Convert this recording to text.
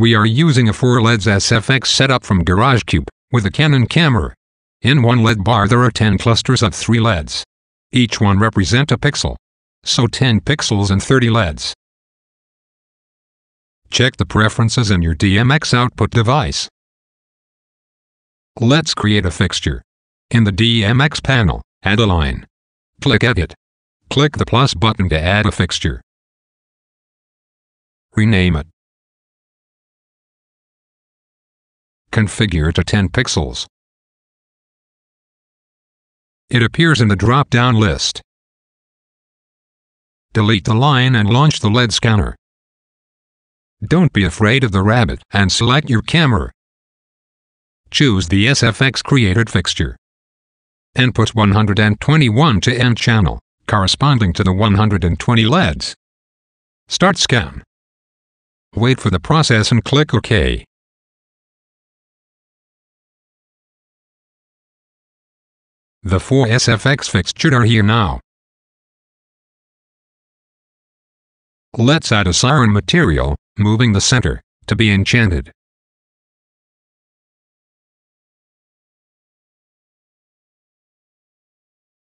We are using a 4 LEDs SFX setup from GarageCube, with a Canon camera. In one LED bar there are 10 clusters of 3 LEDs. Each one represent a pixel. So 10 pixels and 30 LEDs. Check the preferences in your DMX output device. Let's create a fixture. In the DMX panel, add a line. Click Edit. Click the plus button to add a fixture. Rename it. Configure to 10 pixels. It appears in the drop-down list. Delete the line and launch the LED scanner. Don't be afraid of the rabbit and select your camera. Choose the SFX created fixture. Input 121 to N channel, corresponding to the 120 LEDs. Start scan. Wait for the process and click OK. The four SFX fixtures are here now. Let's add a siren material, moving the center, to be enchanted.